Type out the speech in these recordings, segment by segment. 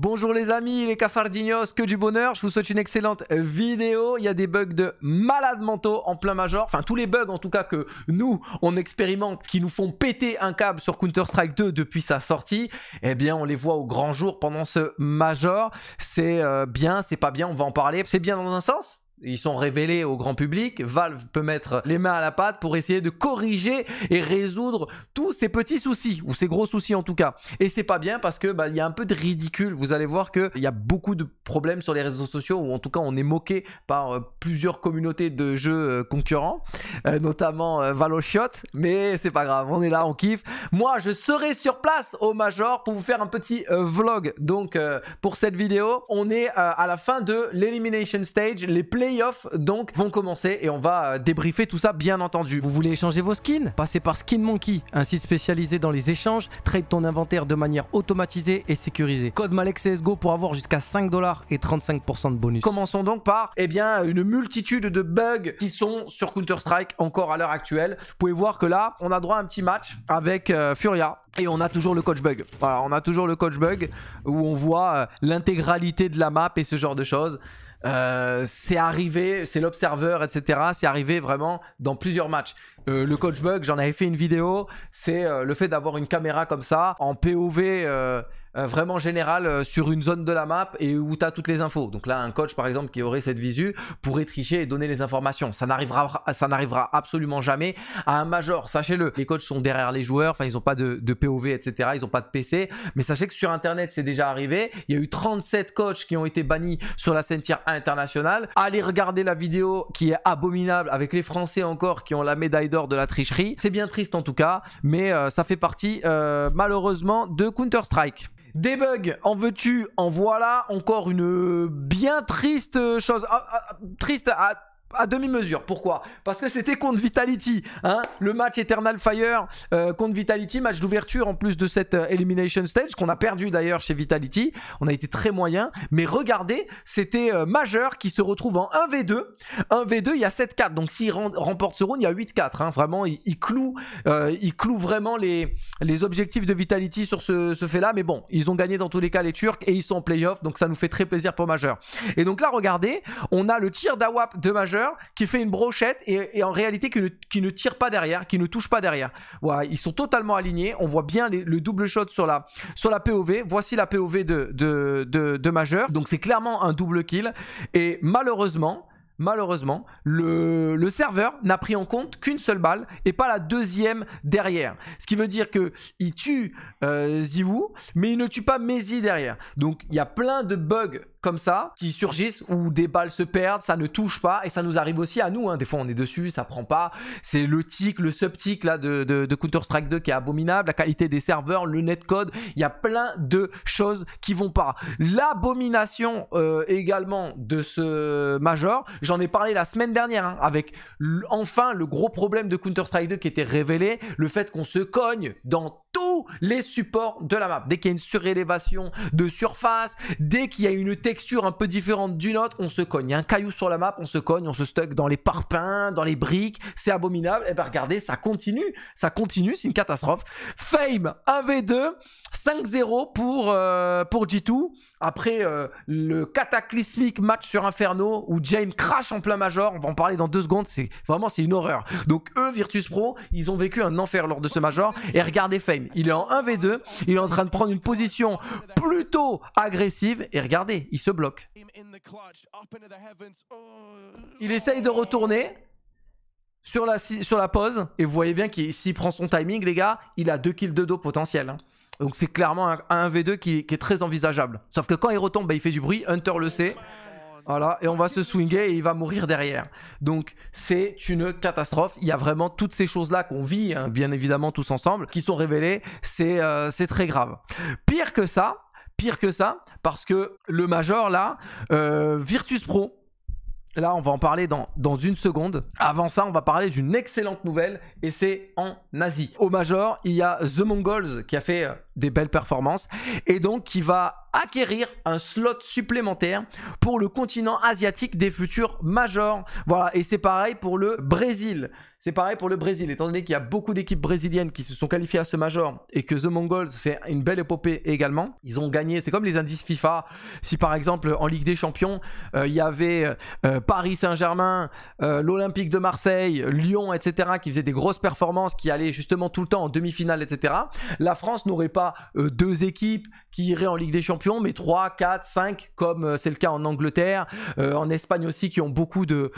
Bonjour les amis, les cafardignos, que du bonheur, je vous souhaite une excellente vidéo, il y a des bugs de malades mentaux en plein major, enfin tous les bugs en tout cas que nous on expérimente, qui nous font péter un câble sur Counter-Strike 2 depuis sa sortie, eh bien on les voit au grand jour pendant ce major, c'est euh, bien, c'est pas bien, on va en parler, c'est bien dans un sens? Ils sont révélés au grand public. Valve peut mettre les mains à la pâte pour essayer de corriger et résoudre tous ces petits soucis ou ces gros soucis en tout cas. Et c'est pas bien parce que bah, il y a un peu de ridicule. Vous allez voir que il y a beaucoup de problèmes sur les réseaux sociaux ou en tout cas on est moqué par euh, plusieurs communautés de jeux euh, concurrents, euh, notamment Valoshot. Mais c'est pas grave, on est là, on kiffe. Moi, je serai sur place au Major pour vous faire un petit vlog. Donc pour cette vidéo, on est à la fin de l'elimination stage, les plays playoffs donc vont commencer et on va euh, débriefer tout ça bien entendu. Vous voulez échanger vos skins? Passez par Skin Monkey, un site spécialisé dans les échanges. Trade ton inventaire de manière automatisée et sécurisée. Code Malek CSGO pour avoir jusqu'à 5 dollars et 35% de bonus. Commençons donc par eh bien, une multitude de bugs qui sont sur Counter-Strike encore à l'heure actuelle. Vous pouvez voir que là, on a droit à un petit match avec euh, Furia. Et on a toujours le coach bug. Voilà, on a toujours le coach bug où on voit euh, l'intégralité de la map et ce genre de choses. Euh, c'est arrivé, c'est l'observeur, etc. C'est arrivé vraiment dans plusieurs matchs. Euh, le coach bug, j'en avais fait une vidéo. C'est euh, le fait d'avoir une caméra comme ça en POV euh, vraiment général euh, sur une zone de la map et où tu as toutes les infos. Donc là, un coach par exemple qui aurait cette visu pourrait tricher et donner les informations. Ça n'arrivera, absolument jamais à un major. Sachez-le, les coachs sont derrière les joueurs, enfin ils n'ont pas de, POV, etc. Ils n'ont pas de PC. Mais sachez que sur Internet, c'est déjà arrivé. Il y a eu 37 coachs qui ont été bannis sur la scène internationale. Allez regarder la vidéo qui est abominable avec les Français encore qui ont la médaille d'or de la tricherie. C'est bien triste en tout cas, mais euh, ça fait partie malheureusement de Counter-Strike. Des en veux-tu, en voilà encore une bien triste chose. Ah, ah, triste à à demi-mesure. Pourquoi? Parce que c'était contre Vitality. Hein le match Eternal Fire euh, contre Vitality, match d'ouverture en plus de cette euh, Elimination Stage qu'on a perdu d'ailleurs chez Vitality. On a été très moyen. Mais regardez, c'était euh, Majeur qui se retrouve en 1v2. 1v2, il y a 7-4. Donc s'il remporte ce round, il y a 8-4. Hein. Vraiment, il, cloue, il cloue vraiment les, les objectifs de Vitality sur ce, ce fait-là. Mais bon, ils ont gagné dans tous les cas les Turcs et ils sont en playoff. Donc ça nous fait très plaisir pour Majeur. Et donc là, regardez, on a le tir d'Awap de Majeur qui fait une brochette et, en réalité qui ne, tire pas derrière, qui ne touche pas derrière. Voilà, ils sont totalement alignés. On voit bien le double shot sur la, POV. Voici la POV de, de, Majeur. Donc c'est clairement un double kill. Et malheureusement, malheureusement, le, le serveur n'a pris en compte qu'une seule balle et pas la deuxième derrière. Ce qui veut dire que il tue euh, Ziwu, mais il ne tue pas Mezi derrière. Donc il y a plein de bugs comme ça qui surgissent où des balles se perdent, ça ne touche pas et ça nous arrive aussi à nous. Hein. Des fois on est dessus, ça prend pas. C'est le tic, le subtic là de, de, Counter Strike 2 qui est abominable, la qualité des serveurs, le netcode, il y a plein de choses qui vont pas. L'abomination euh, également de ce major, j'en ai parlé la semaine dernière hein, avec enfin le gros problème de Counter Strike 2 qui était révélé, le fait qu'on se cogne dans les supports de la map. Dès qu'il y a une surélévation de surface, dès qu'il y a une texture un peu différente d'une autre, on se cogne. Il y a un caillou sur la map, on se cogne, on se stuck dans les parpaings, dans les briques, c'est abominable. Et eh ben regardez, ça continue, ça continue, c'est une catastrophe. Fame 1v2, 5-0 pour, euh, pour G2. Après euh, le cataclysmique match sur Inferno où James crash en plein major, on va en parler dans deux secondes, c'est vraiment c'est une horreur. Donc eux, Virtus Pro, ils ont vécu un enfer lors de ce major. Et regardez Fame, il est en 1v2, il est en train de prendre une position plutôt agressive. Et regardez, il se bloque. Il essaye de retourner sur la, sur pause. Et vous voyez bien qu'il s'il prend son timing, les gars, il a 2 kills de dos potentiel. Hein. Donc c'est clairement un, 1v2 qui, est très envisageable. Sauf que quand il retombe, bah, il fait du bruit. Hunter le sait. Voilà, et on va se swinger et il va mourir derrière. Donc c'est une catastrophe. Il y a vraiment toutes ces choses-là qu'on vit, hein, bien évidemment tous ensemble, qui sont révélées. Euh, c'est très grave. Pire que ça, pire que ça, parce que le Major là, euh, Virtus Pro, Là, on va en parler dans, dans une seconde. Avant ça, on va parler d'une excellente nouvelle et c'est en Asie. Au Major, il y a The Mongols qui a fait euh, des belles performances et donc qui va acquérir un slot supplémentaire pour le continent asiatique des futurs majors. Voilà, et c'est pareil pour le Brésil. C'est pareil pour le Brésil, étant donné qu'il y a beaucoup d'équipes brésiliennes qui se sont qualifiées à ce major et que The Mongols fait une belle épopée également. Ils ont gagné, c'est comme les indices FIFA. Si par exemple en Ligue des Champions, euh, il y avait euh, Paris Saint-Germain, euh, l'Olympique de Marseille, Lyon, etc., qui faisaient des grosses performances, qui allaient justement tout le temps en demi-finale, etc., la France n'aurait pas deux équipes qui iraient en Ligue des Champions, mais 3, 4, 5, comme c'est le cas en Angleterre, en Espagne aussi, qui ont beaucoup de,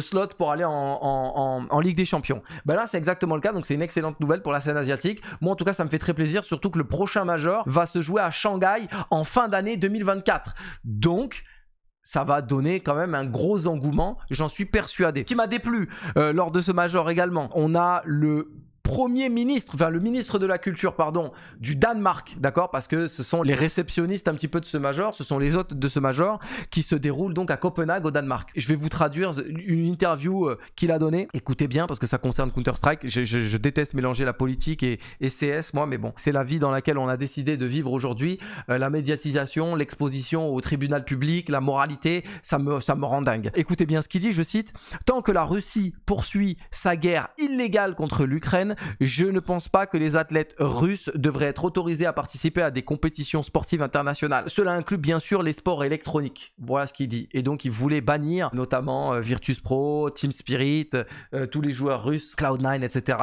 slots pour aller en, Ligue des champions. Ben là, c'est exactement le cas, donc c'est une excellente nouvelle pour la scène asiatique. Moi, en tout cas, ça me fait très plaisir, surtout que le prochain Major va se jouer à Shanghai en fin d'année 2024. Donc, ça va donner quand même un gros engouement, j'en suis persuadé. Qui m'a déplu euh, lors de ce major également. On a le premier ministre, enfin le ministre de la culture, pardon, du Danemark, d'accord Parce que ce sont les réceptionnistes un petit peu de ce major, ce sont les hôtes de ce major qui se déroulent donc à Copenhague au Danemark. Je vais vous traduire une interview euh, qu'il a donnée. Écoutez bien parce que ça concerne Counter-Strike. Je, déteste mélanger la politique et, CS, moi, mais bon, c'est la vie dans laquelle on a décidé de vivre aujourd'hui. Euh, la médiatisation, l'exposition au tribunal public, la moralité, ça me, ça me rend dingue. Écoutez bien ce qu'il dit, je cite, Tant que la Russie poursuit sa guerre illégale contre l'Ukraine, je ne pense pas que les athlètes russes devraient être autorisés à participer à des compétitions sportives internationales. Cela inclut bien sûr les sports électroniques. Voilà ce qu'il dit. Et donc il voulait bannir notamment euh, Virtus Pro, Team Spirit, euh, tous les joueurs russes, Cloud9, etc.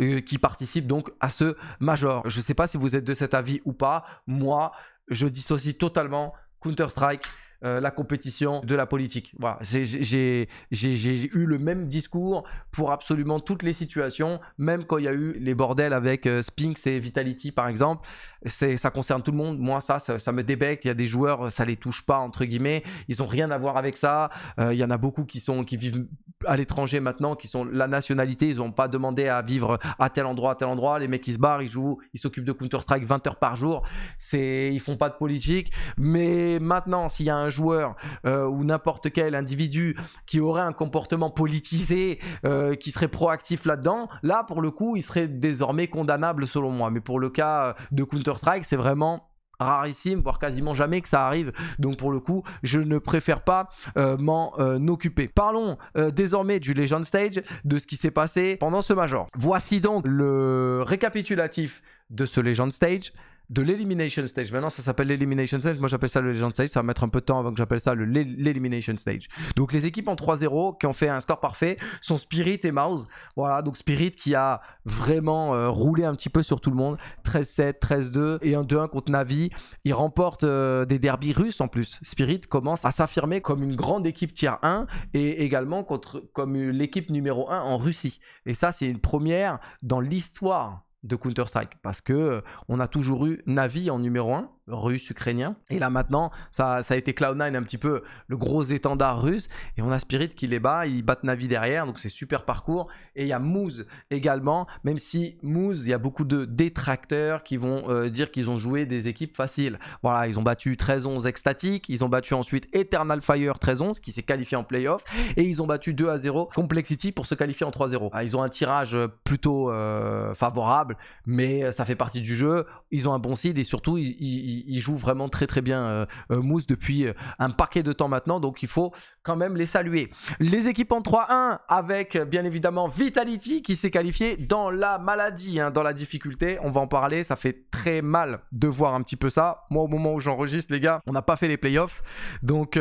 Euh, qui participent donc à ce major. Je ne sais pas si vous êtes de cet avis ou pas. Moi, je dissocie totalement Counter-Strike euh, la compétition de la politique. Voilà, j'ai eu le même discours pour absolument toutes les situations, même quand il y a eu les bordels avec euh, Spinks et Vitality par exemple. Ça concerne tout le monde. Moi, ça, ça, me débecte. Il y a des joueurs, ça les touche pas entre guillemets. Ils ont rien à voir avec ça. Euh, il y en a beaucoup qui sont qui vivent à l'étranger maintenant, qui sont la nationalité. Ils n'ont pas demandé à vivre à tel endroit, à tel endroit. Les mecs, ils se barrent, ils jouent, ils s'occupent de Counter Strike 20 heures par jour. C'est, ils font pas de politique. Mais maintenant, s'il y a un joueur euh, ou n'importe quel individu qui aurait un comportement politisé, euh, qui serait proactif là-dedans, là pour le coup, il serait désormais condamnable selon moi. Mais pour le cas de Counter-Strike, c'est vraiment rarissime, voire quasiment jamais que ça arrive. Donc pour le coup, je ne préfère pas euh, m'en occuper. Parlons désormais du Legend Stage, de ce qui s'est passé pendant ce Major. Voici donc le récapitulatif de ce Legend Stage de l'Elimination Stage. Maintenant, ça s'appelle l'Elimination Stage. Moi, j'appelle ça le Legend Stage. Ça va mettre un peu de temps avant que j'appelle ça l'Elimination Stage. Donc, les équipes en 3-0 qui ont fait un score parfait sont Spirit et Mouse. Voilà, donc Spirit qui a vraiment euh, roulé un petit peu sur tout le monde. 13-7, 13-2 et un 2-1 contre Navi. Il remporte euh, des derbies russes en plus. Spirit commence à s'affirmer comme une grande équipe tier 1 et également contre, comme l'équipe numéro 1 en Russie. Et ça, c'est une première dans l'histoire de Counter-Strike parce que euh, on a toujours eu Navi en numéro 1 russe, ukrainien. Et là maintenant, ça, ça a été Cloud9 un petit peu le gros étendard russe. Et on a Spirit qui les bat, ils battent Navi derrière, donc c'est super parcours. Et il y a Moose également, même si Moose, il y a beaucoup de détracteurs qui vont euh, dire qu'ils ont joué des équipes faciles. Voilà, ils ont battu 13-11 Ecstatic, ils ont battu ensuite Eternal Fire 13-11 qui s'est qualifié en playoff, et ils ont battu 2 à 0 Complexity pour se qualifier en 3-0. Ah, ils ont un tirage plutôt euh, favorable, mais ça fait partie du jeu. Ils ont un bon seed et surtout, ils il, joue vraiment très très bien euh, euh, Mousse depuis euh, un paquet de temps maintenant, donc il faut quand même les saluer. Les équipes en 3-1 avec bien évidemment Vitality qui s'est qualifié dans la maladie, hein, dans la difficulté. On va en parler, ça fait très mal de voir un petit peu ça. Moi au moment où j'enregistre les gars, on n'a pas fait les playoffs, donc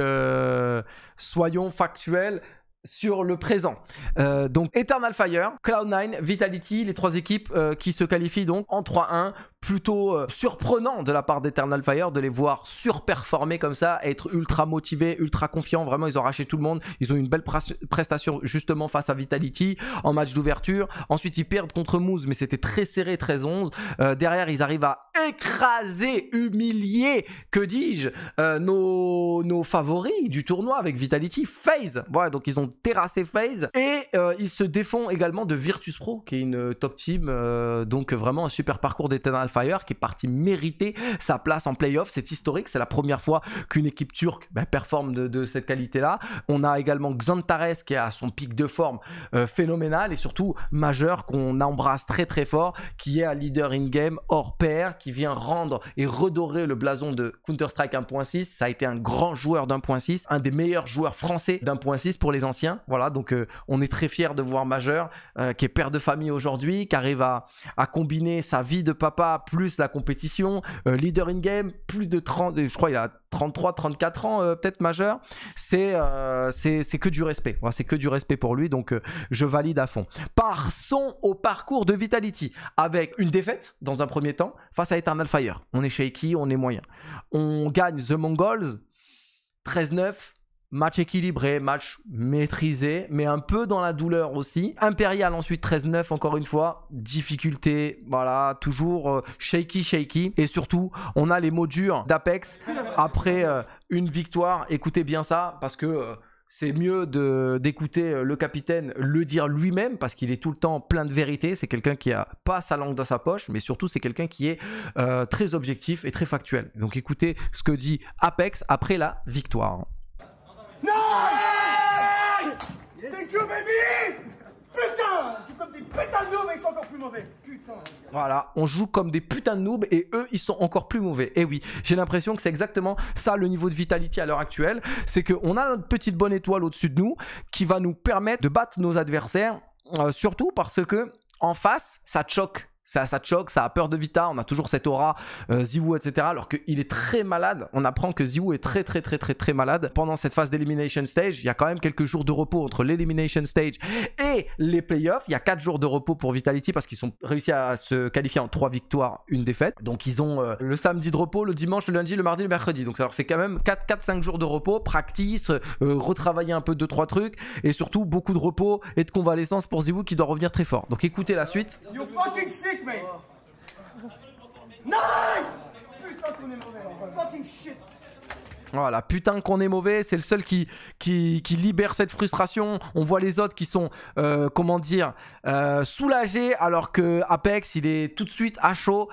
soyons factuels sur le présent. Euh, donc Eternal Fire, Cloud9, Vitality, les trois équipes euh, qui se qualifient donc en 3-1. Plutôt euh, surprenant de la part d'Eternal Fire de les voir surperformer comme ça, être ultra motivés, ultra confiants. Vraiment, ils ont arraché tout le monde. Ils ont une belle prestation justement face à Vitality en match d'ouverture. Ensuite, ils perdent contre Moose, mais c'était très serré, 13-11. derrière, ils arrivent à écraser, humilier, que dis-je, nos, nos favoris du tournoi avec Vitality, FaZe. Voilà, donc ils ont terrassé FaZe. Et euh, ils se défont également de Virtus Pro, qui est une top team. euh, donc vraiment un super parcours d'Eternal Fire, qui est parti mériter sa place en playoff. C'est historique, c'est la première fois qu'une équipe turque bah, performe de, cette qualité-là. On a également Xantares qui à son pic de forme euh, phénoménal et surtout majeur qu'on embrasse très très fort, qui est un leader in-game hors pair, qui vient rendre et redorer le blason de Counter-Strike 1.6. Ça a été un grand joueur d'1.6, un des meilleurs joueurs français d'1.6 pour les anciens. Voilà, donc euh, on est très fiers de voir Majeur, euh, qui est père de famille aujourd'hui, qui arrive à, combiner sa vie de papa plus la compétition, euh, leader in-game, plus de 30, je crois il a 33, 34 ans peut-être Majeur. C'est c'est que du respect. C'est que du respect pour lui, donc je valide à fond. Passons au parcours de Vitality avec une défaite dans un premier temps face à Eternal Fire. On est shaky, on est moyen. On gagne The Mongols 13-9. Match équilibré, match maîtrisé, mais un peu dans la douleur aussi. Impérial ensuite 13-9 encore une fois. Difficulté, voilà, toujours euh, shaky, shaky. Et surtout, on a les mots durs d'Apex après euh, une victoire. Écoutez bien ça, parce que euh, c'est mieux d'écouter le capitaine le dire lui-même parce qu'il est tout le temps plein de vérité. C'est quelqu'un qui a pas sa langue dans sa poche, mais surtout c'est quelqu'un qui est très objectif et très factuel. Donc écoutez ce que dit Apex après la victoire. Nice Thank you, baby Putain Je comme des putains de noobs et ils sont encore plus mauvais. Putain. Voilà, on joue comme des putains de noobs et eux, ils sont encore plus mauvais. Et oui, j'ai l'impression que c'est exactement ça le niveau de Vitality à l'heure actuelle. C'est qu'on a notre petite bonne étoile au-dessus de nous qui va nous permettre de battre nos adversaires, euh, surtout parce que en face, ça te choque. Ça, ça choque, ça a peur de Vita, on a toujours cette aura, euh, etc. Alors qu'il est très malade. On apprend que Ziwoo est très, très, très, très, très malade. Pendant cette phase d'Elimination Stage, il y a quand même quelques jours de repos entre l'Elimination Stage et les playoffs. Il y a 4 jours de repos pour Vitality parce qu'ils sont réussi à se qualifier en 3 victoires, une défaite. Donc ils ont euh, le samedi de repos, le dimanche, le lundi, le mardi, le mercredi. Donc ça leur fait quand même 4-5 jours de repos, practice, euh, retravailler un peu 2-3 trucs et surtout beaucoup de repos et de convalescence pour Ziwoo qui doit revenir très fort. Donc écoutez la suite. Sick, mate Nice Putain qu'on est mauvais. Fucking shit Voilà, putain qu'on est mauvais, c'est le seul qui, qui, qui libère cette frustration. On voit les autres qui sont, euh, comment dire, euh, soulagés, alors que Apex, il est tout de suite à chaud,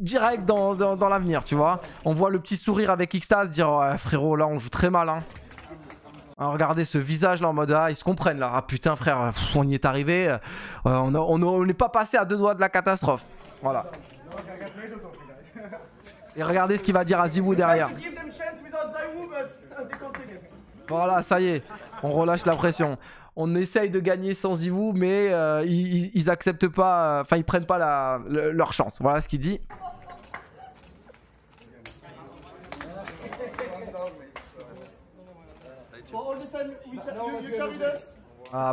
direct dans, dans, dans l'avenir, tu vois. On voit le petit sourire avec Xtase dire, Ouais, frérot, là on joue très mal, hein. Alors, regardez ce visage là en mode ah ils se comprennent là ah putain frère on y est arrivé euh, on n'est pas passé à deux doigts de la catastrophe voilà et regardez ce qu'il va dire à Ziwoo derrière. Voilà, ça y est, on relâche la pression. On essaye de gagner sans Zivou, mais euh, ils, acceptent pas, enfin ils prennent pas la, le- leur chance. Voilà ce qu'il dit. For all the time we ca- you, you carried us.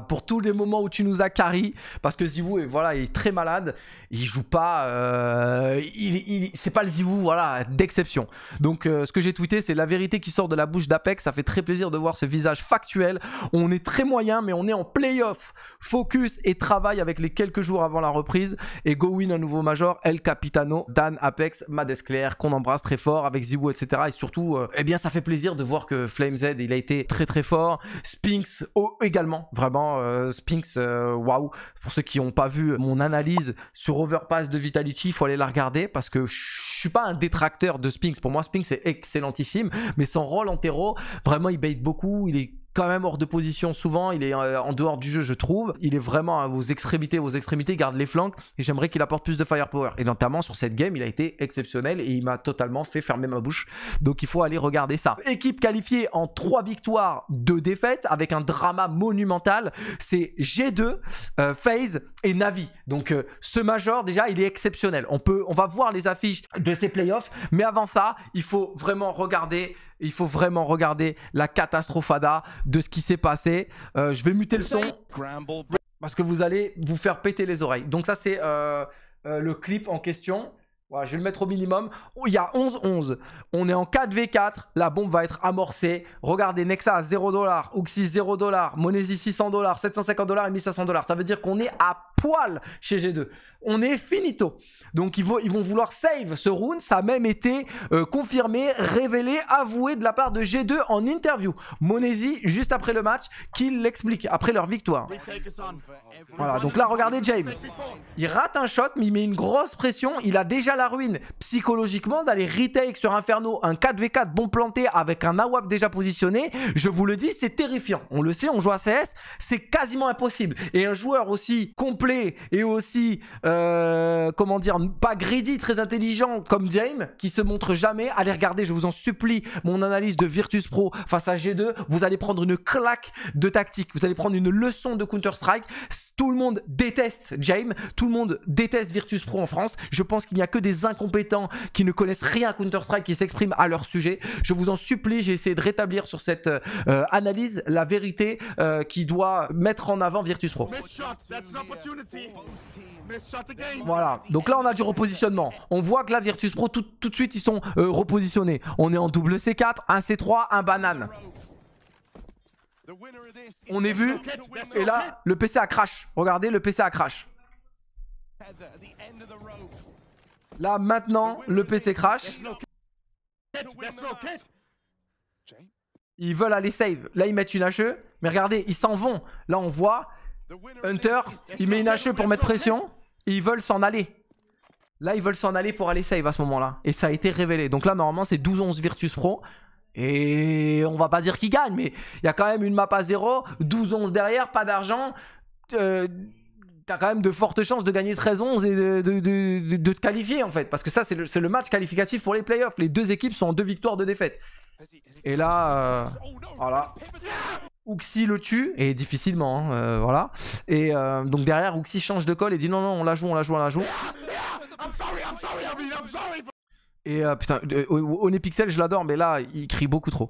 Pour tous les moments où tu nous as carry, parce que Zivou est voilà, il est très malade, il joue pas, euh, il, c'est pas le Zivou voilà d'exception. Donc euh, ce que j'ai tweeté, c'est la vérité qui sort de la bouche d'Apex. Ça fait très plaisir de voir ce visage factuel. On est très moyen, mais on est en playoff, focus et travail avec les quelques jours avant la reprise. Et go win un nouveau major, El Capitano, Dan Apex, Madesclair, qu'on embrasse très fort avec Zivou, etc. Et surtout, euh, eh bien ça fait plaisir de voir que Flame Z, il a été très très fort. Spinks oh, également, vraiment euh, Spinks, euh, waouh. Pour ceux qui n'ont pas vu mon analyse sur Overpass de Vitality, il faut aller la regarder parce que je suis pas un détracteur de Spinks. Pour moi, Spinks est excellentissime, mais son rôle en terreau, vraiment, il bait beaucoup. Quand même hors de position souvent, il est euh, en dehors du jeu je trouve, il est vraiment à vos extrémités, vos extrémités, garde les flancs et j'aimerais qu'il apporte plus de firepower. Et notamment sur cette game, il a été exceptionnel et il m'a totalement fait fermer ma bouche. Donc il faut aller regarder ça. Équipe qualifiée en 3 victoires, 2 défaites avec un drama monumental, c'est G2, euh, FaZe et Navi. Donc euh, ce major déjà, il est exceptionnel. On peut on va voir les affiches de ces playoffs, mais avant ça, il faut vraiment regarder il faut vraiment regarder la catastrophada de ce qui s'est passé. Euh, je vais muter le son parce que vous allez vous faire péter les oreilles. Donc ça c'est euh, euh, le clip en question. Voilà, je vais le mettre au minimum. Oh, Il y a 11-11. On est en 4v4. La bombe va être amorcée. Regardez, Nexa à 0$, Uxi 0$, Monesi 600$, 750$ et 1500$. Ça veut dire qu'on est à poil chez G2. On est finito. Donc ils vont, ils vont vouloir save ce round. Ça a même été euh, confirmé, révélé, avoué de la part de G2 en interview. Monesi, juste après le match, qu'il l'explique, après leur victoire. Voilà, donc là, regardez James. Il rate un shot, mais il met une grosse pression. Il a déjà la ruine psychologiquement d'aller retake sur Inferno, un 4v4 bon planté avec un AWAP déjà positionné. Je vous le dis, c'est terrifiant. On le sait, on joue à CS, c'est quasiment impossible. Et un joueur aussi complet et aussi comment dire, pas greedy, très intelligent comme James, qui se montre jamais. Allez regarder, je vous en supplie, mon analyse de Virtus Pro face à G2. Vous allez prendre une claque de tactique. Vous allez prendre une leçon de Counter-Strike. Tout le monde déteste James. Tout le monde déteste Virtus Pro en France. Je pense qu'il n'y a que des incompétents qui ne connaissent rien à Counter-Strike qui s'expriment à leur sujet. Je vous en supplie, j'ai essayé de rétablir sur cette euh, analyse la vérité euh, qui doit mettre en avant Virtus Pro. Voilà, donc là on a du repositionnement. On voit que la Virtus Pro tout, de suite ils sont euh, repositionnés. On est en double C4, un C3, un banane. On est vu et là le PC a crash. Regardez le PC a crash. Là maintenant le PC crash. Ils veulent aller save. Là ils mettent une HE. Mais regardez, ils s'en vont. Là on voit Hunter, il met une HE pour mettre pression ils veulent s'en aller. Là, ils veulent s'en aller pour aller save à ce moment-là. Et ça a été révélé. Donc là, normalement, c'est 12-11 Virtus Pro. Et on va pas dire qu'ils gagnent, mais il y a quand même une map à 0, 12-11 derrière, pas d'argent. Euh, T'as quand même de fortes chances de gagner 13-11 et de, te qualifier en fait. Parce que ça, c'est le, match qualificatif pour les playoffs. Les deux équipes sont en deux victoires, de défaites. Et là, euh, voilà. Uxi le tue, et difficilement, hein, euh, voilà. Et euh, donc derrière, Uxi change de col et dit non, non, on la joue, on la joue, on la joue. Et euh, putain, Onepixel, je l'adore, mais là, il crie beaucoup trop.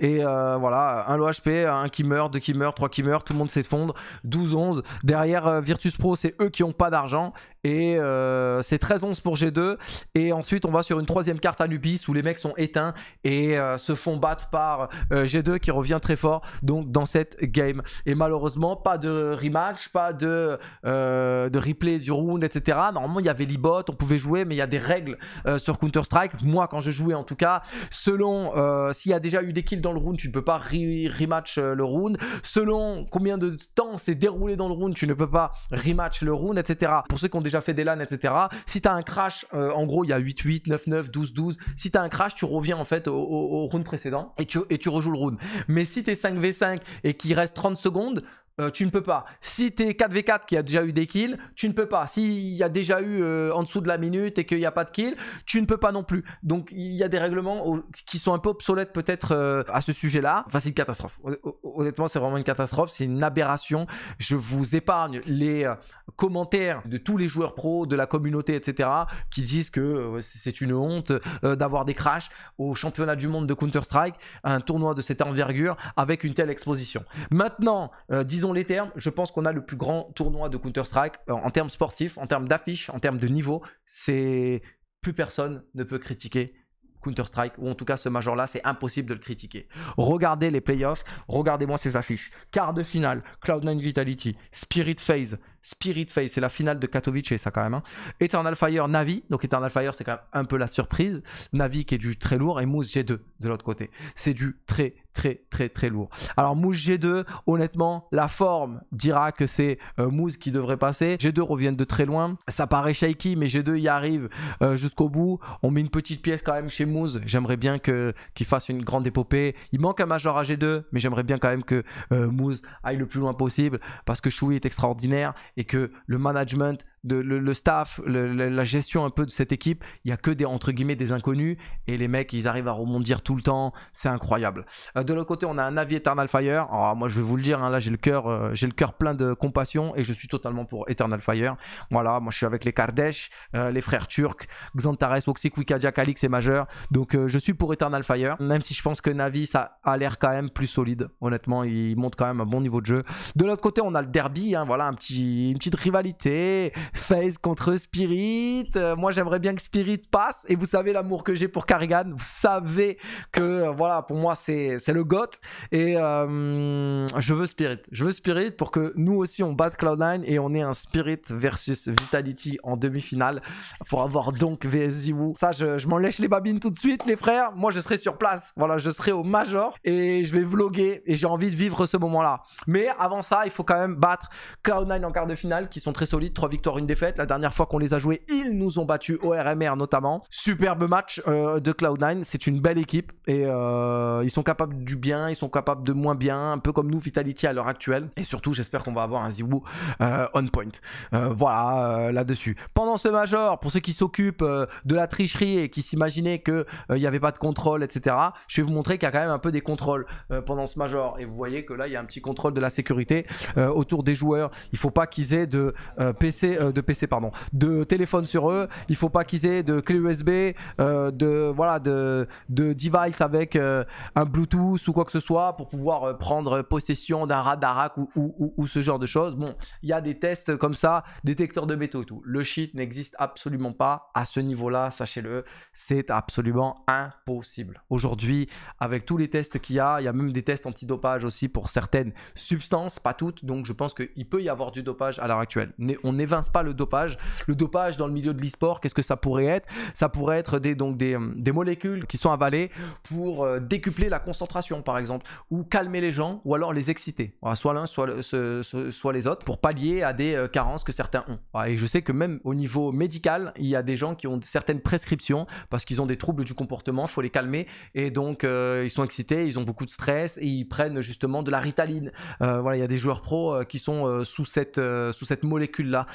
Et voilà, un low HP, un qui meurt, deux qui meurent, trois qui meurent, tout le monde s'effondre. 12-11. Derrière Virtus Pro, c'est eux qui ont pas d'argent. Et euh, c'est 13-11 pour G2. Et ensuite, on va sur une troisième carte à Lupis où les mecs sont éteints et euh, se font battre par euh, G2 qui revient très fort donc dans cette game. Et malheureusement, pas de rematch, pas de, de replay du round, etc. Normalement, il y avait l'ibot, on pouvait jouer, mais il y a des règles sur Counter-Strike. Moi, quand je jouais en tout cas, selon s'il y a déjà eu des kills dans le round, tu ne peux pas rematch le round. Selon combien de temps s'est déroulé dans le round, tu ne peux pas rematch le round, etc. Pour ceux qui ont déjà fait des LAN, etc. Si tu as un crash, euh, en gros, il y a 8-8, 9-9, 12-12. Si tu as un crash, tu reviens en fait au, round précédent et tu, et tu rejoues le round. Mais si tu es 5v5 et qu'il reste 30 secondes, euh, tu ne peux pas. Si tu es 4v4 qui a déjà eu des kills, tu ne peux pas. S'il y a déjà eu euh, en dessous de la minute et qu'il n'y a pas de kill, tu ne peux pas non plus. Donc il y a des règlements qui sont un peu obsolètes peut-être euh, à ce sujet-là. Enfin c'est une catastrophe. Honnêtement c'est vraiment une catastrophe. C'est une aberration. Je vous épargne les commentaires de tous les joueurs pros, de la communauté, etc. qui disent que c'est une honte d'avoir des crashs au championnat du monde de Counter-Strike, un tournoi de cette envergure avec une telle exposition. Maintenant, disons les termes, je pense qu'on a le plus grand tournoi de Counter-Strike euh, en termes sportifs, en termes d'affiches, en termes de niveau. C'est plus personne ne peut critiquer Counter-Strike, ou en tout cas ce major-là, c'est impossible de le critiquer. Regardez les playoffs, regardez-moi ces affiches. Quart de finale, Cloud9 Vitality, Spirit Phase, Spirit Phase, c'est la finale de Katowice, ça quand même. Hein. Eternal Fire, Navi, donc Eternal Fire, c'est quand même un peu la surprise. Navi qui est du très lourd, et Moose G2 de l'autre côté. C'est du très, très très très lourd. Alors Mousse G2, honnêtement, la forme dira que c'est euh, Mousse qui devrait passer. G2 reviennent de très loin. Ça paraît shaky, mais G2 y arrive euh, jusqu'au bout. On met une petite pièce quand même chez Mousse. J'aimerais bien qu'il fasse une grande épopée. Il manque un major à G2, mais j'aimerais bien quand même que euh, Mousse aille le plus loin possible parce que Shui est extraordinaire et que le management le, staff, la gestion un peu de cette équipe, il y a que des entre guillemets des inconnus et les mecs ils arrivent à rebondir tout le temps, c'est incroyable. Euh, de l'autre côté, on a un avis Eternal Fire. Alors, moi je vais vous le dire, hein, là j'ai le cœur, euh, j'ai le cœur plein de compassion et je suis totalement pour Eternal Fire. Voilà, moi je suis avec les Kardesh, euh, les frères turcs, Xantares, Woxic, Wikadia, Kalix et Majeur. Donc je suis pour Eternal Fire, même si je pense que Navi ça a l'air quand même plus solide. Honnêtement, il monte quand même un bon niveau de jeu. De l'autre côté, on a le derby, hein, voilà une petite rivalité FaZe contre Spirit. Euh, moi, j'aimerais bien que Spirit passe. Et vous savez l'amour que j'ai pour Carrigan. Vous savez que, euh, voilà, pour moi, c'est le GOAT. Et euh, je veux Spirit. Je veux Spirit pour que nous aussi, on batte Cloud9 et on ait un Spirit versus Vitality en demi-finale pour avoir donc VS Ça, je, je m'en lèche les babines tout de suite, les frères. Moi, je serai sur place. Voilà, je serai au Major et je vais vlogger et j'ai envie de vivre ce moment-là. Mais avant ça, il faut quand même battre Cloud9 en quart de finale qui sont très solides. Trois victoires, une défaite. La dernière fois qu'on les a joués, ils nous ont battus au RMR notamment. Superbe match euh, de Cloud9. C'est une belle équipe et euh, ils sont capables du bien, ils sont capables de moins bien, un peu comme nous, Vitality à l'heure actuelle. Et surtout, j'espère qu'on va avoir un Ziwu euh, on point. voilà, là-dessus. Pendant ce Major, pour ceux qui s'occupent de la tricherie et qui s'imaginaient qu'il n'y avait pas de contrôle, etc., je vais vous montrer qu'il y a quand même un peu des contrôles pendant ce Major. Et vous voyez que là, il y a un petit contrôle de la sécurité autour des joueurs. Il faut pas qu'ils aient de PC, de PC pardon, de téléphone sur eux. Il faut pas qu'ils aient de clé USB, euh, de voilà, de, de device avec euh, un Bluetooth ou quoi que ce soit pour pouvoir euh, prendre possession d'un radar ou, ou, ou, ce genre de choses. Bon, il y a des tests comme ça, détecteurs de métaux et tout. Le cheat n'existe absolument pas à ce niveau-là, sachez-le. C'est absolument impossible. Aujourd'hui, avec tous les tests qu'il y a, il y a même des tests antidopage aussi pour certaines substances, pas toutes. Donc je pense qu'il peut y avoir du dopage à l'heure actuelle. On n'évince pas le dopage. Le dopage dans le milieu de l'e-sport, qu'est-ce que ça pourrait être? Ça pourrait être des, donc des, des, molécules qui sont avalées pour euh, décupler la concentration, par exemple, ou calmer les gens, ou alors les exciter. soit l'un, soit, soit les autres, pour pallier à des euh, carences que certains ont. et je sais que même au niveau médical, il y a des gens qui ont certaines prescriptions parce qu'ils ont des troubles du comportement, il faut les calmer, et donc euh, ils sont excités, ils ont beaucoup de stress, et ils prennent justement de la ritaline. voilà, il y a des joueurs pros qui sont sous cette, sous cette molécule-là.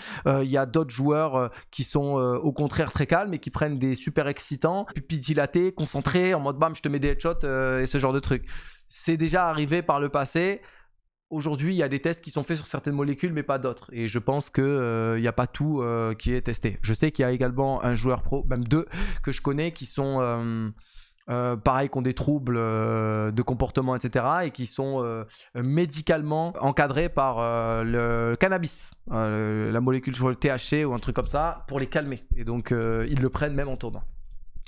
Il y a d'autres joueurs qui sont au contraire très calmes et qui prennent des super excitants, pupilles dilatées, concentrés, en mode bam, je te mets des headshots et ce genre de trucs. C'est déjà arrivé par le passé. Aujourd'hui, il y a des tests qui sont faits sur certaines molécules, mais pas d'autres. Et je pense qu'il n'y a pas tout qui est testé. Je sais qu'il y a également un joueur pro, même deux, que je connais, qui sont euh, pareil, qui ont des troubles euh, de comportement, etc., et qui sont euh, médicalement encadrés par le cannabis, la molécule sur le THC ou un truc comme ça, pour les calmer. Et donc, ils le prennent même en tournant.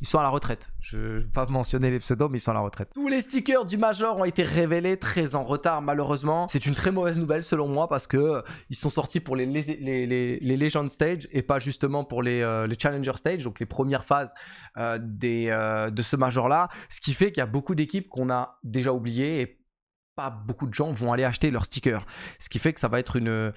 Ils sont à la retraite. Je ne vais pas mentionner les pseudos, mais ils sont à la retraite. Tous les stickers du Major ont été révélés très en retard, malheureusement. C'est une très mauvaise nouvelle selon moi parce que euh, ils sont sortis pour les, les, Stage et pas justement pour les, euh, les Challenger Stage, donc les premières phases euh, de ce Major-là. Ce qui fait qu'il y a beaucoup d'équipes qu'on a déjà oubliées et pas beaucoup de gens vont aller acheter leurs stickers. Ce qui fait que ça va être une,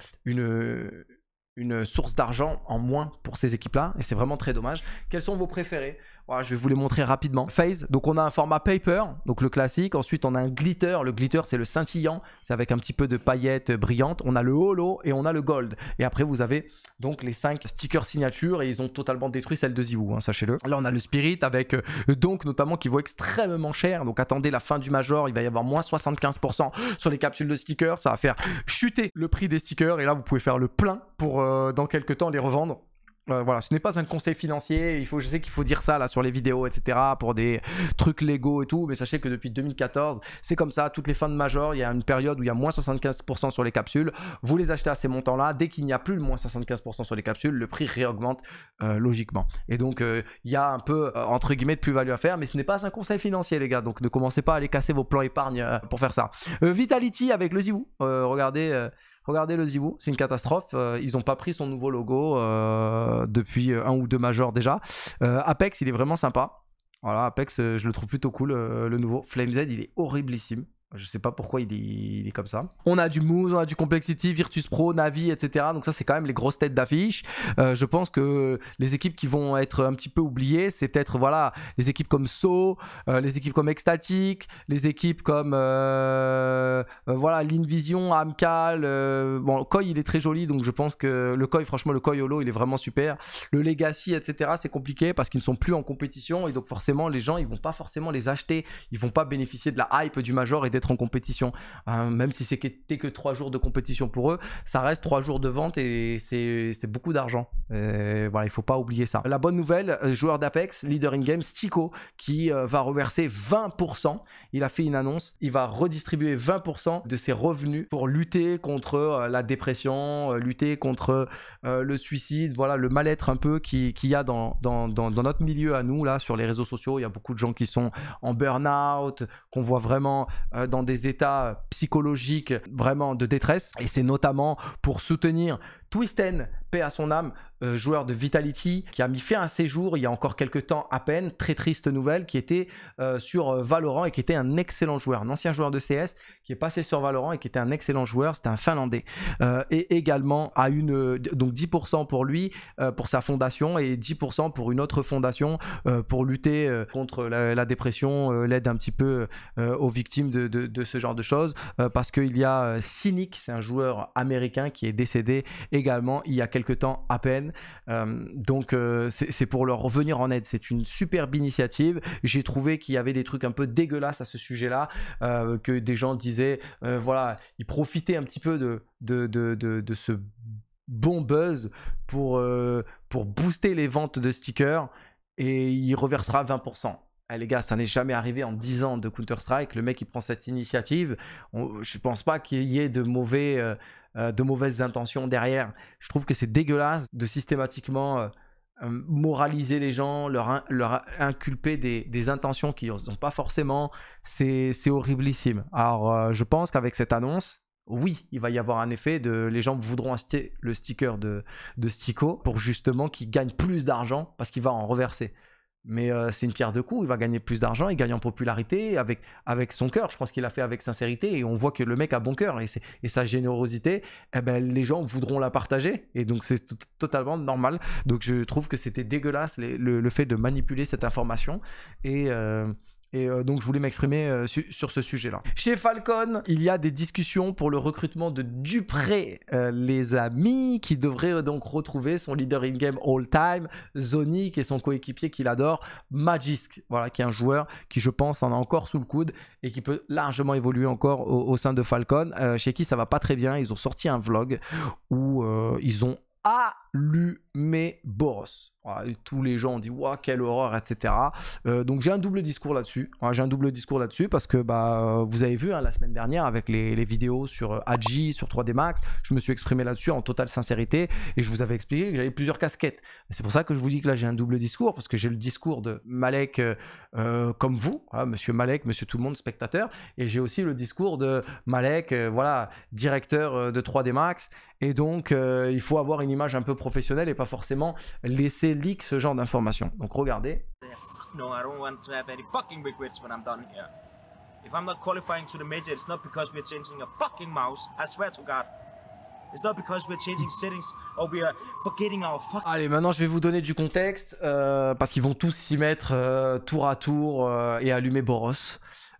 une source d'argent en moins pour ces équipes-là et c'est vraiment très dommage. Quels sont vos préférés? Je vais vous les montrer rapidement. Phase, donc on a un format paper, donc le classique. Ensuite, on a un glitter. Le glitter, c'est le scintillant. C'est avec un petit peu de paillettes brillantes. On a le holo et on a le gold. Et après, vous avez donc les 5 stickers signature et ils ont totalement détruit celle de Ziwu, hein, sachez-le. Là, on a le spirit avec euh, donc notamment qui vaut extrêmement cher. Donc attendez la fin du major, il va y avoir moins 75% sur les capsules de stickers. Ça va faire chuter le prix des stickers et là, vous pouvez faire le plein pour euh, dans quelques temps les revendre. Euh, voilà, ce n'est pas un conseil financier. Il faut, je sais qu'il faut dire ça là sur les vidéos, etc. pour des trucs légaux et tout. Mais sachez que depuis 2014, c'est comme ça. Toutes les fins de major, il y a une période où il y a moins 75% sur les capsules. Vous les achetez à ces montants-là. Dès qu'il n'y a plus le moins 75% sur les capsules, le prix réaugmente euh, logiquement. Et donc, euh, il y a un peu entre guillemets de plus-value à faire. Mais ce n'est pas un conseil financier, les gars. Donc, ne commencez pas à aller casser vos plans épargne pour faire ça. Vitality avec le Zivou. regardez. Regardez le Ziwu, c'est une catastrophe. Euh, ils n'ont pas pris son nouveau logo euh, depuis un ou deux majors déjà. Euh, Apex, il est vraiment sympa. Voilà, Apex, je le trouve plutôt cool, le nouveau. Flame Z, il est horriblissime. Je sais pas pourquoi il est, comme ça. On a du Moose, on a du Complexity, Virtus Pro, Navi, etc. Donc ça, c'est quand même les grosses têtes d'affiche. Euh, je pense que les équipes qui vont être un petit peu oubliées, c'est peut-être voilà les équipes comme So, euh, les équipes comme Ecstatic, les équipes comme euh, voilà l'Invision, Amcal. bon, Koi, il est très joli, donc je pense que le Koi, franchement, le Koi Holo, il est vraiment super. Le Legacy, etc. C'est compliqué parce qu'ils ne sont plus en compétition et donc forcément, les gens, ils vont pas forcément les acheter. Ils vont pas bénéficier de la hype du Major et d'être en compétition. Hein, même si c'était que trois jours de compétition pour eux, ça reste trois jours de vente et c'est beaucoup d'argent. Voilà, il faut pas oublier ça. La bonne nouvelle, euh, joueur d'Apex, leader in game, Stico, qui euh, va reverser 20%. Il a fait une annonce, il va redistribuer 20% de ses revenus pour lutter contre euh, la dépression, lutter contre le suicide, voilà, le mal-être un peu qu'il qui y a dans, dans, notre milieu à nous, là, sur les réseaux sociaux. Il y a beaucoup de gens qui sont en burn-out, qu'on voit vraiment dans des états psychologiques vraiment de détresse. Et c'est notamment pour soutenir Twisten, paix à son âme, euh, joueur de Vitality, qui a mis fait un séjour il y a encore quelques temps à peine, très triste nouvelle, qui était euh, sur euh, Valorant et qui était un excellent joueur, un ancien joueur de CS qui est passé sur Valorant et qui était un excellent joueur, c'était un Finlandais. et également à une donc 10% pour lui, pour sa fondation et 10% pour une autre fondation pour lutter contre la, dépression, l'aide un petit peu aux victimes de, de, ce genre de choses, parce qu'il y a Cynic, c'est un joueur américain qui est décédé il y a quelques temps à peine. Euh, donc euh, c'est pour leur revenir en aide. C'est une superbe initiative. J'ai trouvé qu'il y avait des trucs un peu dégueulasses à ce sujet-là, euh, que des gens disaient, voilà, ils profitaient un petit peu de, ce bon buzz pour, pour booster les ventes de stickers et il reversera 20%. Eh, les gars, ça n'est jamais arrivé en 10 ans de Counter-Strike. Le mec, il prend cette initiative. je pense pas qu'il y ait de euh, de mauvaises intentions derrière. Je trouve que c'est dégueulasse de systématiquement euh, euh, moraliser les gens, leur, inculper des, intentions qu'ils n'ont pas forcément. C'est horriblissime. Alors, je pense qu'avec cette annonce, oui, il va y avoir un effet de les gens voudront acheter le sticker de, de Stico pour justement qu'il gagne plus d'argent parce qu'il va en reverser mais euh, c'est une pierre de coups. Il va gagner plus d'argent, il gagne en popularité avec, avec son cœur. Je pense qu'il a fait avec sincérité et on voit que le mec a bon cœur et, et sa générosité, eh ben, les gens voudront la partager et donc c'est totalement normal. Donc je trouve que c'était dégueulasse le, fait de manipuler cette information et, euh, et euh, donc je voulais m'exprimer euh, sur ce sujet-là. Chez Falcon, il y a des discussions pour le recrutement de Dupré, euh, les amis, qui devrait donc retrouver son leader in-game all-time, Zonic et son coéquipier qu'il adore, Magisk, voilà, qui est un joueur qui je pense en a encore sous le coude et qui peut largement évoluer encore au, au sein de Falcon, chez qui ça va pas très bien. Ils ont sorti un vlog où ils ont allumé Boros tous les gens ont dit waouh quelle horreur etc euh, donc j'ai un double discours là-dessus. J'ai un double discours là-dessus parce que bah vous avez vu hein, la semaine dernière avec les, vidéos sur euh, Agi sur 3D Max je me suis exprimé là-dessus en totale sincérité et je vous avais expliqué que j'avais plusieurs casquettes. C'est pour ça que je vous dis que là j'ai un double discours parce que j'ai le discours de Malek euh, comme vous monsieur Malek monsieur tout le monde spectateur et j'ai aussi le discours de Malek voilà directeur de 3D Max. Et donc il faut avoir une image un peu professionnelle et pas forcément laisser leak ce genre d'informations. Donc regardez. No, I don't want to have any fucking regrets when I'm done here. If I'm not qualifying to the major, it's not because we're changing a fucking mouse. I swear to God. It's not because we're changing settings or we are forgetting our fuck. Allez, maintenant je vais vous donner du contexte euh, parce qu'ils vont tous s'y mettre euh, tour à tour euh, et allumer Boros.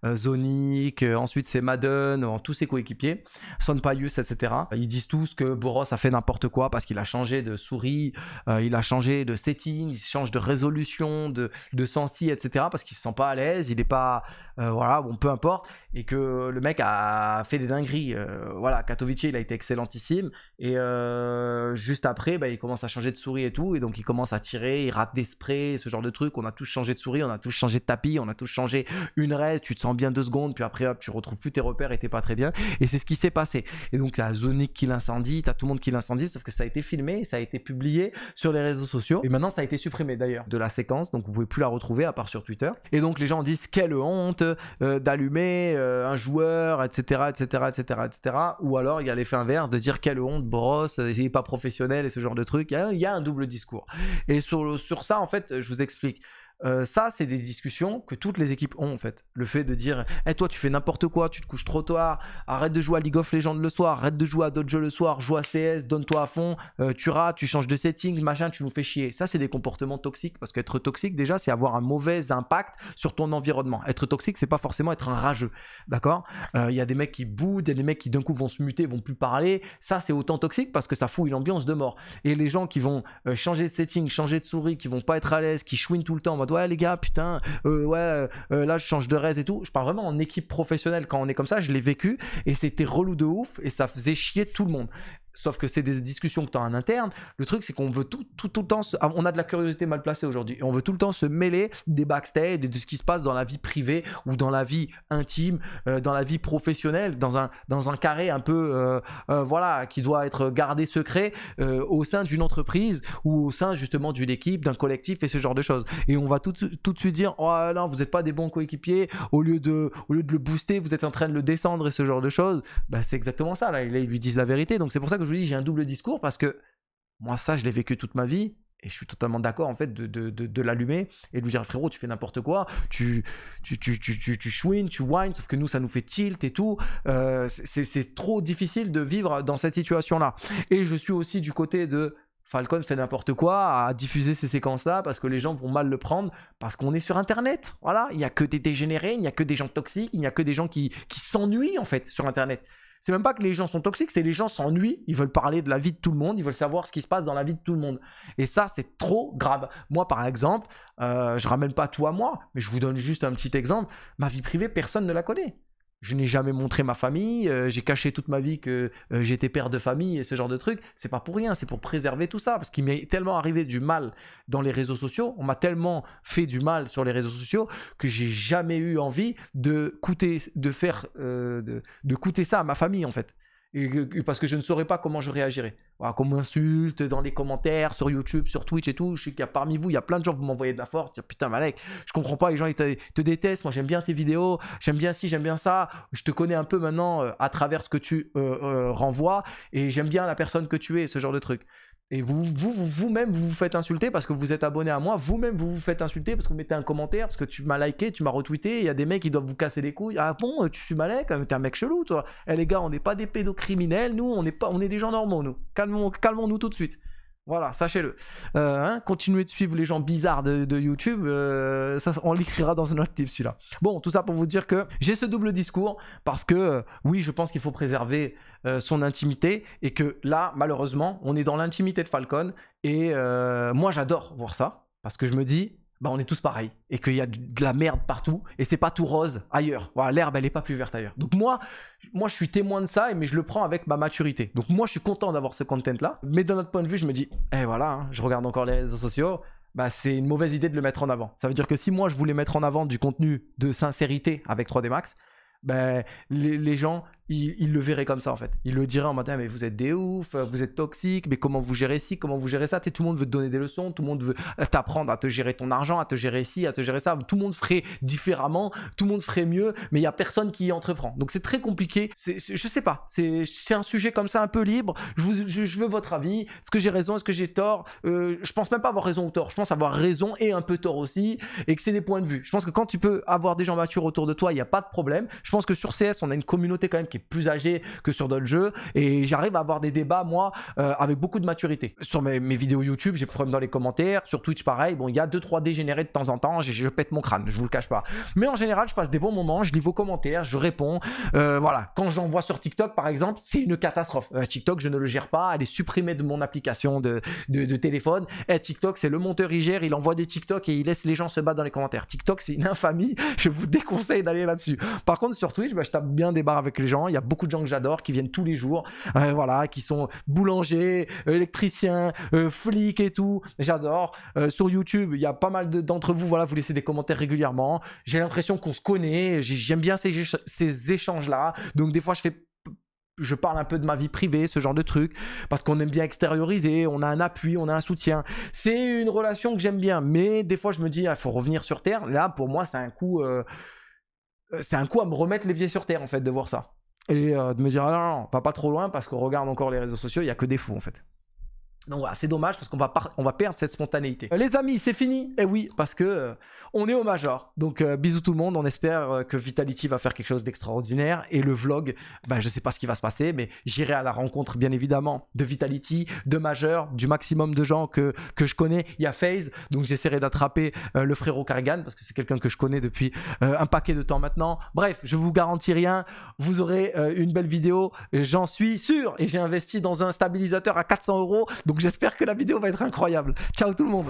Euh, Zonic, euh, ensuite c'est Madden, tous ses coéquipiers, Son Payus, etc. Ils disent tous que Boros a fait n'importe quoi parce qu'il a changé de souris, euh, il a changé de settings, il change de résolution, de, de sensi, etc. parce qu'il se sent pas à l'aise, il est pas, voilà, bon, peu importe, et que le mec a fait des dingueries. voilà, Katowice, il a été excellentissime, et juste après, bah, il commence à changer de souris et tout, et donc il commence à tirer, il rate des sprays, ce genre de trucs. On a tous changé de souris, on a tous changé de tapis, on a tous changé une reste, tu te sens bien deux secondes, puis après hop, tu retrouves plus tes repères et t'es pas très bien. Et c'est ce qui s'est passé. Et donc la Zonic qui l'incendie, t'as tout le monde qui l'incendie, sauf que ça a été filmé, ça a été publié sur les réseaux sociaux. Et maintenant ça a été supprimé d'ailleurs de la séquence, donc vous pouvez plus la retrouver à part sur Twitter. Et donc les gens disent quelle honte euh, d'allumer euh, un joueur, etc., etc., etc., etc. Ou alors il y a l'effet inverse de dire quelle honte, brosse, il est pas professionnel et ce genre de truc. Il y, a, un double discours. Et sur, sur ça, en fait, je vous explique. Ça, c'est des discussions que toutes les équipes ont en fait. Le fait de dire, hey, toi, tu fais n'importe quoi, tu te couches trop tard, arrête de jouer à League of Legends le soir, arrête de jouer à d'autres jeux le soir, joue à CS, donne-toi à fond, tu rates, tu changes de settings, machin, tu nous fais chier. Ça, c'est des comportements toxiques parce qu'être toxique, déjà, c'est avoir un mauvais impact sur ton environnement. Être toxique, c'est pas forcément être un rageux, d'accord? Il y a des mecs qui boudent, il y a des mecs qui d'un coup vont se muter, vont plus parler. Ça, c'est autant toxique parce que ça fout une ambiance de mort. Et les gens qui vont changer de setting, changer de souris, qui vont pas être à l'aise, qui chouinent tout le temps ouais les gars, putain, euh, ouais, euh, là je change de res et tout. Je parle vraiment en équipe professionnelle quand on est comme ça, je l'ai vécu et c'était relou de ouf et ça faisait chier tout le monde. Sauf que c'est des discussions que tu as en interne. Le truc, c'est qu'on veut tout, tout, tout le temps. ah, On a de la curiosité mal placée aujourd'hui. Et on veut tout le temps se mêler des backstage et de ce qui se passe dans la vie privée ou dans la vie intime, euh, dans la vie professionnelle, dans un, dans un carré un peu. euh, euh, voilà, qui doit être gardé secret au sein d'une entreprise ou au sein justement d'une équipe, d'un collectif et ce genre de choses. Et on va tout, tout de suite dire Oh non, vous n'êtes pas des bons coéquipiers. Au lieu, de, au lieu de le booster, vous êtes en train de le descendre et ce genre de choses. Bah, c'est exactement ça. Là, ils lui disent la vérité. Donc c'est pour ça que je vous dis j'ai un double discours parce que moi, ça, je l'ai vécu toute ma vie. Et je suis totalement d'accord en fait de, de, de, l'allumer et de lui dire frérot tu fais n'importe quoi, tu tu, tu, tu, tu, chouines, tu whines, sauf que nous ça nous fait tilt et tout. Euh, c'est c'est trop difficile de vivre dans cette situation là. Et je suis aussi du côté de Falcon fait n'importe quoi à diffuser ces séquences-là parce que les gens vont mal le prendre parce qu'on est sur Internet. Voilà, il n'y a que des dégénérés, il n'y a que des gens toxiques, il n'y a que des gens qui, qui s'ennuient en fait sur Internet. C'est même pas que les gens sont toxiques, c'est les gens s'ennuient, ils veulent parler de la vie de tout le monde, ils veulent savoir ce qui se passe dans la vie de tout le monde. Et ça, c'est trop grave. Moi, par exemple, euh, je ramène pas tout à moi, mais je vous donne juste un petit exemple. Ma vie privée, personne ne la connaît. Je n'ai jamais montré ma famille, euh, j'ai caché toute ma vie que euh, j'étais père de famille et ce genre de trucs. C'est pas pour rien, c'est pour préserver tout ça. Parce qu'il m'est tellement arrivé du mal dans les réseaux sociaux, on m'a tellement fait du mal sur les réseaux sociaux que j'ai jamais eu envie de coûter, de faire, euh, de, de coûter ça à ma famille en fait. Parce que je ne saurais pas comment je réagirais. Voilà, qu'on m'insulte dans les commentaires, sur YouTube, sur Twitch et tout. Je sais qu'il y a parmi vous, il y a plein de gens qui m'envoyaient de la force. Putain, Malek, je comprends pas, les gens ils te, te détestent. Moi, j'aime bien tes vidéos, j'aime bien ci, j'aime bien ça. Je te connais un peu maintenant euh, à travers ce que tu euh, euh, renvoies et j'aime bien la personne que tu es, ce genre de truc. Et vous, vous, vous- vous-même, vous vous faites insulter parce que vous êtes abonné à moi. Vous-même, vous vous faites insulter parce que vous mettez un commentaire, parce que tu m'as liké, tu m'as retweeté. Il y a des mecs qui doivent vous casser les couilles. Ah bon, tu suis Malek T'es un mec chelou, toi. Eh les gars, on n'est pas des pédocriminels, nous. On est pas, on est des gens normaux, nous. Calmons, calmons-nous tout de suite. Voilà, sachez-le. Euh, hein, continuez de suivre les gens bizarres de, YouTube. euh, on l'écrira dans un autre livre, celui-là. Bon, tout ça pour vous dire que j'ai ce double discours parce que euh, oui, je pense qu'il faut préserver son intimité et que là, malheureusement, on est dans l'intimité de Falcon et moi, j'adore voir ça parce que je me dis. Bah on est tous pareils et qu'il y a de la merde partout et c'est pas tout rose ailleurs. Voilà, l'herbe elle est pas plus verte ailleurs. Donc moi, moi je suis témoin de ça mais je le prends avec ma maturité. Donc moi je suis content d'avoir ce content là, mais d'un autre point de vue je me dis, eh voilà, hein, je regarde encore les réseaux sociaux, bah c'est une mauvaise idée de le mettre en avant. Ça veut dire que si moi je voulais mettre en avant du contenu de sincérité avec 3D Max, les, les gens ils le verraient comme ça en fait. Ils le diraient en mode Ah, mais vous êtes des ouf, vous êtes toxiques, mais comment vous gérez ci, comment vous gérez ça? Tu sais, tout le monde veut te donner des leçons, tout le monde veut t'apprendre à te gérer ton argent, à te gérer ci, à te gérer ça. Tout le monde ferait différemment, tout le monde ferait mieux, mais il y a personne qui y entreprend. Donc c'est très compliqué. C'est, c'est- je sais pas, c'est, c'est un sujet comme ça un peu libre. Je, je veux votre avis. Est-ce que j'ai raison, est-ce que j'ai tort? Euh, Je pense même pas avoir raison ou tort. Je pense avoir raison et un peu tort aussi, et que c'est des points de vue. Je pense que quand tu peux avoir des gens matures autour de toi, il n'y a pas de problème. Je pense que sur CS, on a une communauté quand même qui plus âgée que sur d'autres jeux, et j'arrive à avoir des débats, moi, euh, avec beaucoup de maturité. Sur mes, vidéos YouTube, j'ai problème dans les commentaires. Sur Twitch, pareil. Bon, il y a deux trois dégénérés de temps en temps. Je, pète mon crâne, je vous le cache pas. Mais en général, je passe des bons moments. Je lis vos commentaires, je réponds. Euh, voilà. Quand j'envoie sur TikTok, par exemple, c'est une catastrophe. Euh, TikTok, je ne le gère pas. Elle est supprimée de mon application de, de, téléphone. Et TikTok, c'est le monteur, il gère, il envoie des TikTok et il laisse les gens se battre dans les commentaires. TikTok, c'est une infamie. Je vous déconseille d'aller là-dessus. Par contre, sur Twitch, bah, je tape bien des barres avec les gens. Il y a beaucoup de gens que j'adore qui viennent tous les jours. Euh, voilà, qui sont boulangers, électriciens, euh, flics et tout. J'adore. Euh, sur YouTube, il y a pas mal de- d'entre vous, voilà, vous laissez des commentaires régulièrement. J'ai l'impression qu'on se connaît. J'ai- J'aime bien ces, ces échanges-là. Donc des fois, je fais je parle un peu de ma vie privée, ce genre de truc, parce qu'on aime bien extérioriser, on a un appui, on a un soutien. C'est une relation que j'aime bien, mais des fois je me dis, il faut revenir sur Terre. Là, pour moi, c'est un coup, euh, c'est un coup à me remettre les pieds sur Terre, en fait, de voir ça. Et euh, de me dire, ah non, non, pas trop loin, parce qu'on regarde encore les réseaux sociaux, il y a que des fous, en fait. Donc voilà, c'est dommage parce qu'on va, on va perdre cette spontanéité. Euh, les amis, c'est fini. Eh oui, parce que euh, on est au Major. Donc euh, bisous tout le monde. On espère que Vitality va faire quelque chose d'extraordinaire. Et le vlog, bah, je sais pas ce qui va se passer, mais j'irai à la rencontre, bien évidemment, de Vitality, de Major, du maximum de gens que, que je connais. Il y a FaZe, donc j'essaierai d'attraper le frérot Cargan parce que c'est quelqu'un que je connais depuis un paquet de temps maintenant. Bref, je vous garantis rien. Vous aurez une belle vidéo, j'en suis sûr. Et j'ai investi dans un stabilisateur à 400 euros. Donc j'espère que la vidéo va être incroyable. Ciao tout le monde.